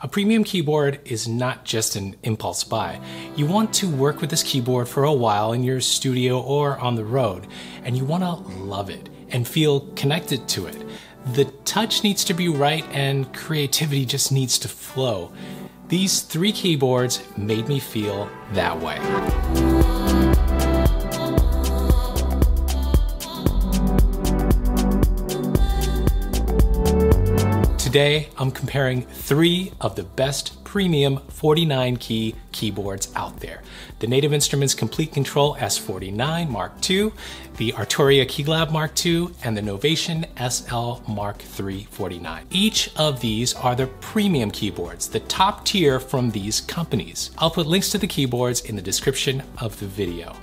A premium keyboard is not just an impulse buy. You want to work with this keyboard for a while in your studio or on the road, and you want to love it and feel connected to it. The touch needs to be right and creativity just needs to flow. These three keyboards made me feel that way. Today, I'm comparing three of the best premium 49 key keyboards out there. The Native Instruments Komplete Kontrol S49 Mark II, the Arturia Keylab Mark II, and the Novation SL Mark III 49. Each of these are the premium keyboards, the top tier from these companies. I'll put links to the keyboards in the description of the video.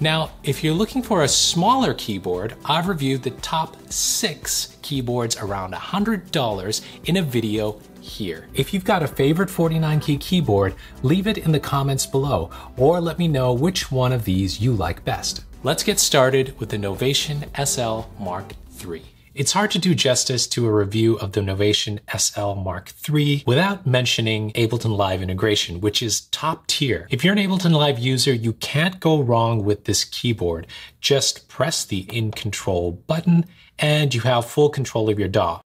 Now, if you're looking for a smaller keyboard, I've reviewed the top six keyboards around $100 in a video here. If you've got a favorite 49 key keyboard, leave it in the comments below or let me know which one of these you like best. Let's get started with the Novation SL Mark III. It's hard to do justice to a review of the Novation SL Mark III without mentioning Ableton Live integration, which is top tier. If you're an Ableton Live user, you can't go wrong with this keyboard. Just press the In Control button and you have full control of your DAW.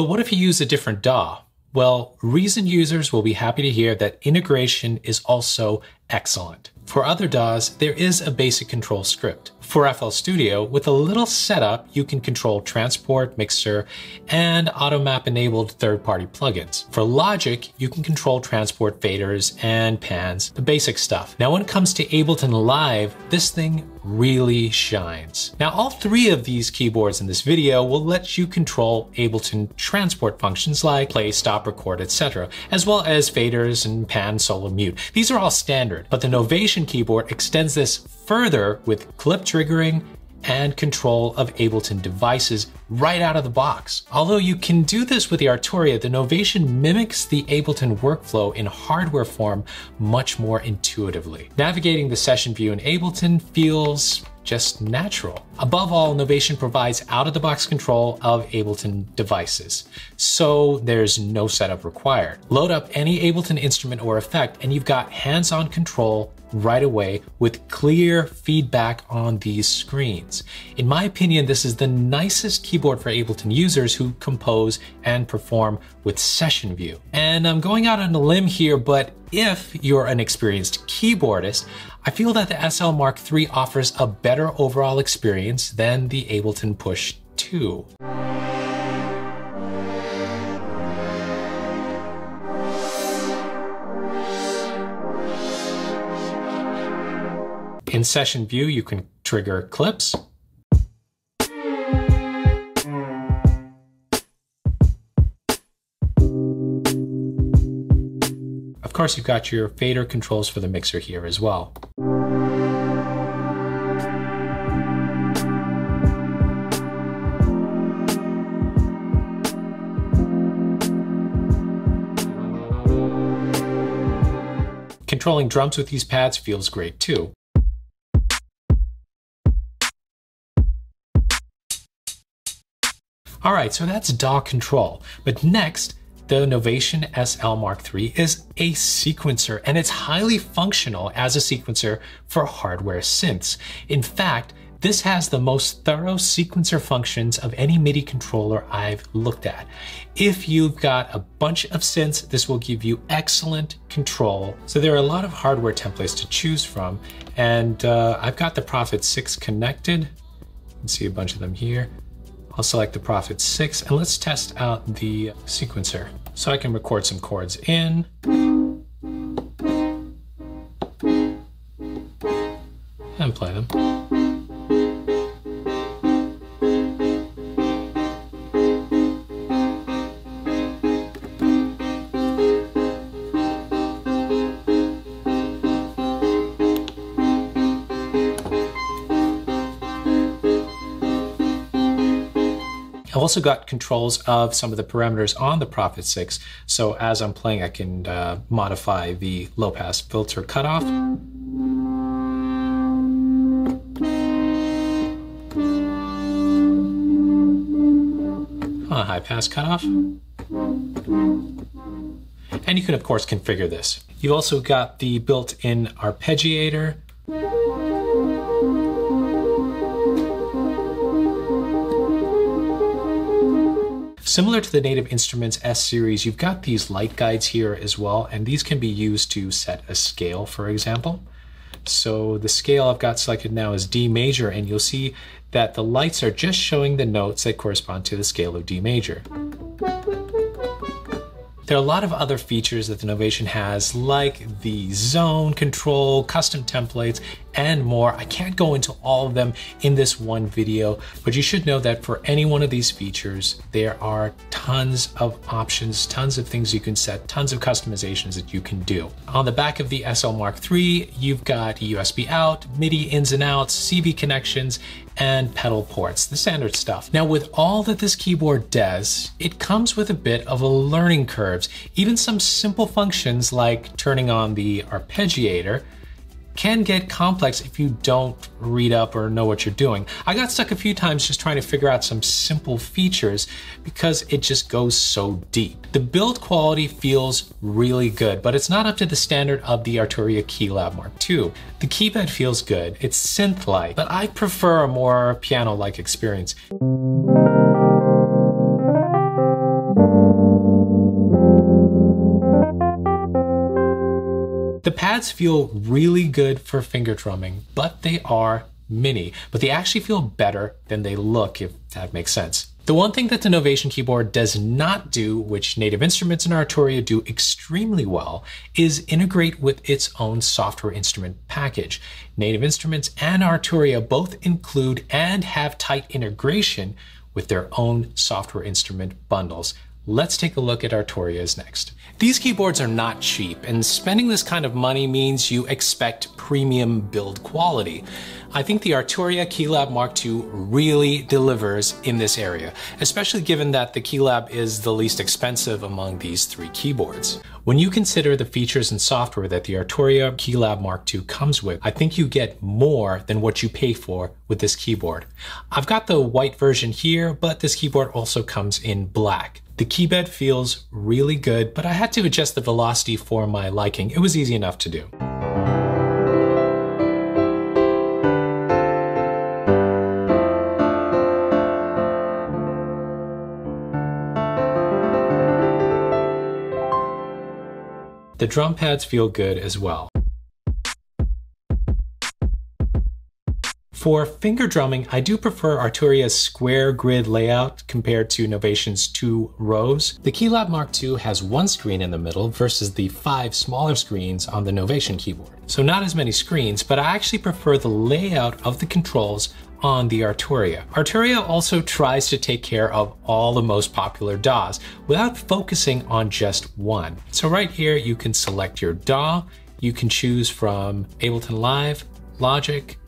But what if you use a different DAW? Well, Reason users will be happy to hear that integration is also excellent. For other DAWs, there is a basic control script. For FL Studio, with a little setup, you can control transport, mixer, and automap enabled third-party plugins. For Logic, you can control transport faders and pans, the basic stuff. Now when it comes to Ableton Live, this thing really shines. Now all three of these keyboards in this video will let you control Ableton transport functions like play, stop, record, etc., as well as faders and pan, solo, mute. These are all standard, but the Novation keyboard extends this further with clip triggering and control of Ableton devices right out of the box. Although you can do this with the Arturia, the Novation mimics the Ableton workflow in hardware form much more intuitively. Navigating the session view in Ableton feels just natural. Above all, Novation provides out-of-the-box control of Ableton devices, so there's no setup required. Load up any Ableton instrument or effect and you've got hands-on control right away with clear feedback on these screens. In my opinion, this is the nicest keyboard for Ableton users who compose and perform with Session View. And I'm going out on a limb here, but if you're an experienced keyboardist, I feel that the SL Mark III offers a better overall experience than the Ableton Push 2. In session view, you can trigger clips. Of course, you've got your fader controls for the mixer here as well. Controlling drums with these pads feels great too. All right, so that's DAW control. But next, the Novation SL Mark III is a sequencer, and it's highly functional as a sequencer for hardware synths. In fact, this has the most thorough sequencer functions of any MIDI controller I've looked at. If you've got a bunch of synths, this will give you excellent control. So there are a lot of hardware templates to choose from, and uh, I've got the Prophet 6 connected. You can see a bunch of them here. I'll select the Prophet 6 and let's test out the sequencer. So I can record some chords in. And play them. Also got controls of some of the parameters on the Prophet 6. So as I'm playing, I can uh, modify the low pass filter cutoff. Uh, high pass cutoff. And you can of course configure this. You've also got the built-in arpeggiator, Similar to the Native Instruments S series, you've got these light guides here as well, and these can be used to set a scale, for example. So the scale I've got selected now is D major, and you'll see that the lights are just showing the notes that correspond to the scale of D major. There are a lot of other features that the Novation has, like the zone control, custom templates, and more. I can't go into all of them in this one video, but you should know that for any one of these features, there are tons of options, tons of things you can set, tons of customizations that you can do. On the back of the SL Mark III, you've got USB out, MIDI ins and outs, CV connections, and pedal ports, the standard stuff. Now with all that this keyboard does, it comes with a bit of a learning curve. Even some simple functions like turning on the arpeggiator can get complex if you don't read up or know what you're doing. I got stuck a few times just trying to figure out some simple features because it just goes so deep. The build quality feels really good, but it's not up to the standard of the Arturia Keylab Mark II. The keybed feels good, it's synth-like, but I prefer a more piano-like experience. The pads feel really good for finger drumming, but they are mini, but they actually feel better than they look, if that makes sense. The one thing that the Novation keyboard does not do, which Native Instruments and Arturia do extremely well, is integrate with its own software instrument package. Native Instruments and Arturia both include and have tight integration with their own software instrument bundles. Let's take a look at Arturia's next. These keyboards are not cheap, and spending this kind of money means you expect premium build quality. I think the Arturia Keylab Mark II really delivers in this area, especially given that the Keylab is the least expensive among these three keyboards. When you consider the features and software that the Arturia Keylab Mark II comes with, I think you get more than what you pay for with this keyboard. I've got the white version here, but this keyboard also comes in black. The keybed feels really good, but I had to adjust the velocity for my liking. It was easy enough to do. Drum pads feel good as well. For finger drumming, I do prefer Arturia's square grid layout compared to Novation's two rows. The Keylab Mark II has one screen in the middle versus the five smaller screens on the Novation keyboard. So not as many screens, but I actually prefer the layout of the controls on the Arturia. Arturia also tries to take care of all the most popular DAWs without focusing on just one. So right here, you can select your DAW. You can choose from Ableton Live, Logic,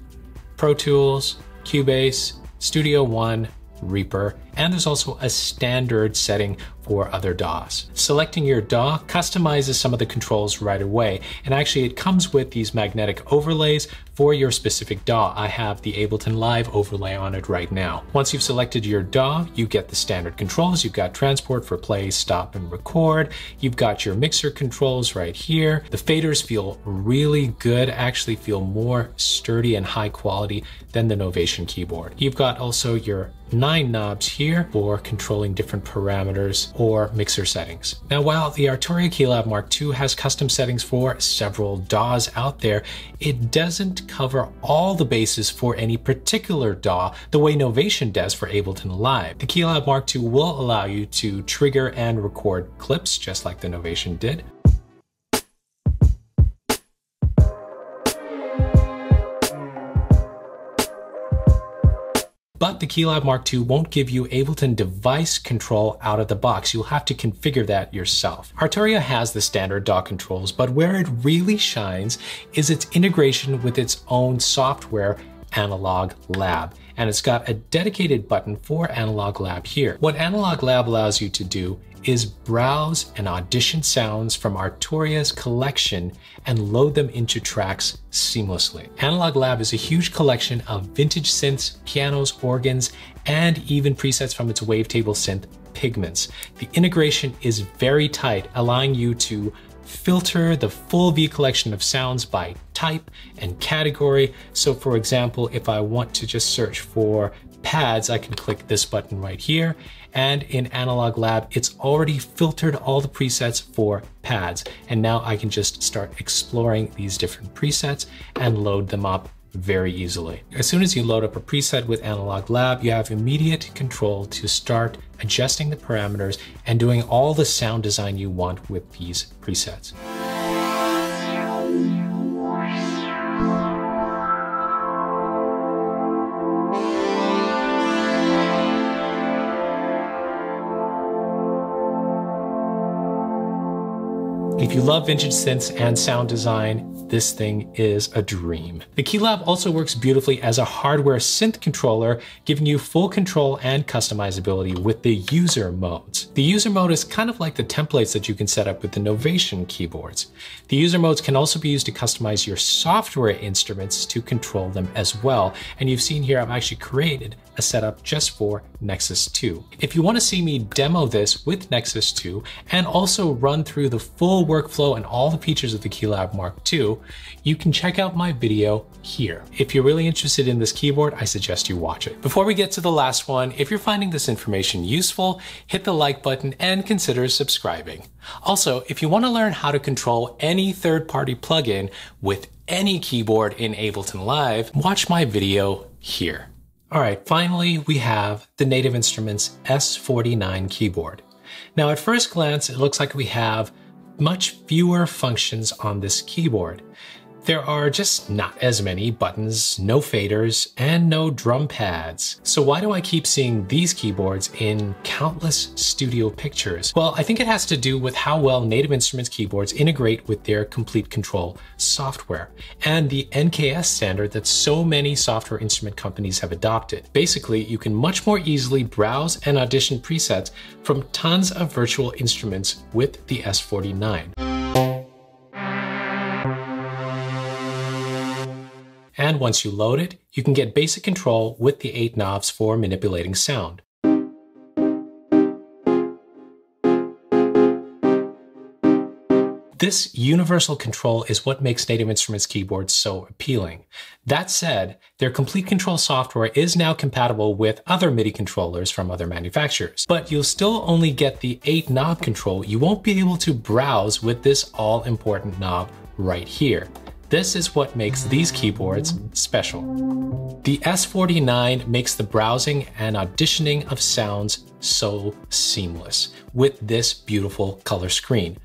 Pro Tools, Cubase, Studio One, Reaper, and there's also a standard setting for other DAWs. Selecting your DAW customizes some of the controls right away, and actually it comes with these magnetic overlays for your specific DAW. I have the Ableton Live overlay on it right now. Once you've selected your DAW, you get the standard controls. You've got transport for play, stop, and record. You've got your mixer controls right here. The faders feel really good, actually feel more sturdy and high quality than the Novation keyboard. You've got also your nine knobs here for controlling different parameters or mixer settings. Now, while the Arturia Keylab Mark II has custom settings for several DAWs out there, it doesn't cover all the bases for any particular DAW the way Novation does for Ableton Live. The Keylab Mark II will allow you to trigger and record clips just like the Novation did, the Keylab Mark II won't give you Ableton device control out of the box. You'll have to configure that yourself. Arturia has the standard DAW controls, but where it really shines is its integration with its own software analog lab. and it's got a dedicated button for Analog Lab here. What Analog Lab allows you to do is browse and audition sounds from Arturia's collection and load them into tracks seamlessly. Analog Lab is a huge collection of vintage synths, pianos, organs, and even presets from its wavetable synth Pigments. The integration is very tight, allowing you to filter the full V collection of sounds by type and category. So for example, if I want to just search for pads, I can click this button right here. And in Analog Lab, it's already filtered all the presets for pads. And now I can just start exploring these different presets and load them up very easily. As soon as you load up a preset with Analog Lab, you have immediate control to start adjusting the parameters and doing all the sound design you want with these presets. If you love vintage synths and sound design, this thing is a dream. The Keylab also works beautifully as a hardware synth controller, giving you full control and customizability with the user modes. The user mode is kind of like the templates that you can set up with the Novation keyboards. The user modes can also be used to customize your software instruments to control them as well. And you've seen here, I've actually created a setup just for Nexus 2. If you want to see me demo this with Nexus 2 and also run through the full workflow and all the features of the Keylab Mark II, you can check out my video here. If you're really interested in this keyboard, I suggest you watch it. Before we get to the last one, if you're finding this information useful, hit the like button and consider subscribing. Also, if you want to learn how to control any third-party plugin with any keyboard in Ableton Live, watch my video here. All right, finally, we have the Native Instruments S49 keyboard. Now, at first glance, it looks like we have much fewer functions on this keyboard. There are just not as many buttons, no faders, and no drum pads. So why do I keep seeing these keyboards in countless studio pictures? Well, I think it has to do with how well Native Instruments keyboards integrate with their Komplete Kontrol software and the NKS standard that so many software instrument companies have adopted. Basically, you can much more easily browse and audition presets from tons of virtual instruments with the S49. And once you load it, you can get basic control with the eight knobs for manipulating sound. This universal control is what makes Native Instruments keyboards so appealing. That said, their Komplete Kontrol software is now compatible with other MIDI controllers from other manufacturers, but you'll still only get the 8 knob control. You won't be able to browse with this all important knob right here. This is what makes these keyboards special. The S49 makes the browsing and auditioning of sounds so seamless with this beautiful color screen.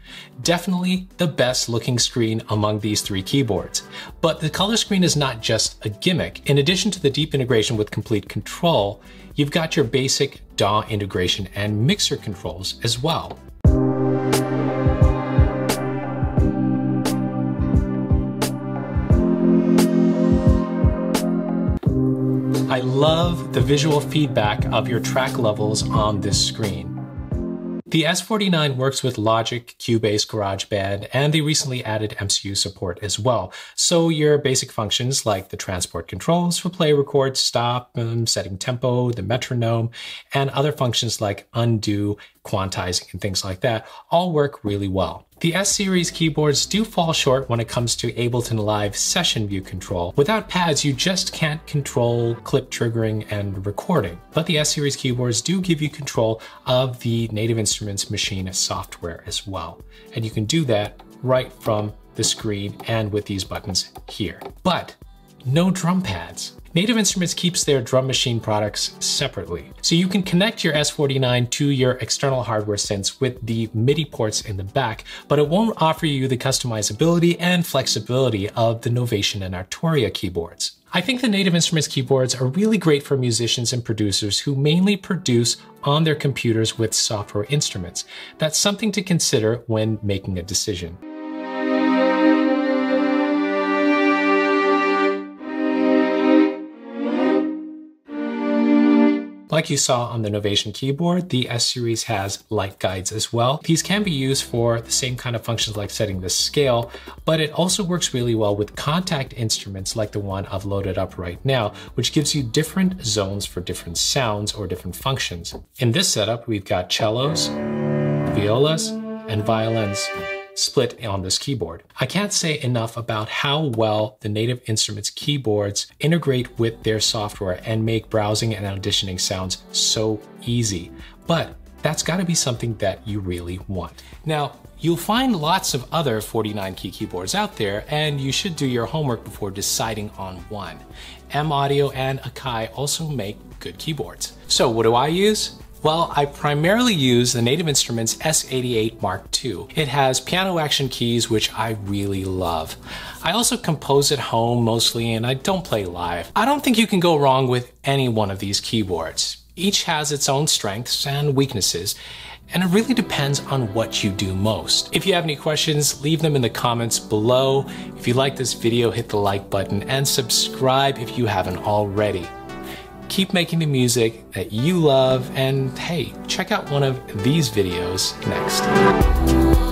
Definitely the best looking screen among these three keyboards. But the color screen is not just a gimmick. In addition to the deep integration with Komplete Kontrol, you've got your basic DAW integration and mixer controls as well. I love the visual feedback of your track levels on this screen. The S49 works with Logic, Cubase, GarageBand, and they recently added MCU support as well. So your basic functions like the transport controls for play, record, stop, um, setting tempo, the metronome, and other functions like undo, quantizing, and things like that all work really well. The S-Series keyboards do fall short when it comes to Ableton Live session view control. Without pads, you just can't control clip triggering and recording. But the S-Series keyboards do give you control of the Native Instruments Maschine software as well. And you can do that right from the screen and with these buttons here. But no drum pads. Native Instruments keeps their drum machine products separately. So you can connect your S49 to your external hardware synths with the MIDI ports in the back, but it won't offer you the customizability and flexibility of the Novation and Arturia keyboards. I think the Native Instruments keyboards are really great for musicians and producers who mainly produce on their computers with software instruments. That's something to consider when making a decision. Like you saw on the Novation keyboard, the S series has light guides as well. These can be used for the same kind of functions like setting the scale, but it also works really well with Kontakt instruments like the one I've loaded up right now, which gives you different zones for different sounds or different functions. In this setup, we've got cellos, violas, and violins split on this keyboard. I can't say enough about how well the Native Instruments keyboards integrate with their software and make browsing and auditioning sounds so easy. But that's got to be something that you really want. Now, you'll find lots of other 49 key keyboards out there, and you should do your homework before deciding on one. M Audio and Akai also make good keyboards. So, what do I use? Well, I primarily use the Native Instruments S88 Mark II. It has piano action keys, which I really love. I also compose at home mostly, and I don't play live. I don't think you can go wrong with any one of these keyboards. Each has its own strengths and weaknesses, and it really depends on what you do most. If you have any questions, leave them in the comments below. If you like this video, hit the like button and subscribe if you haven't already keep making the music that you love, and hey, check out one of these videos next.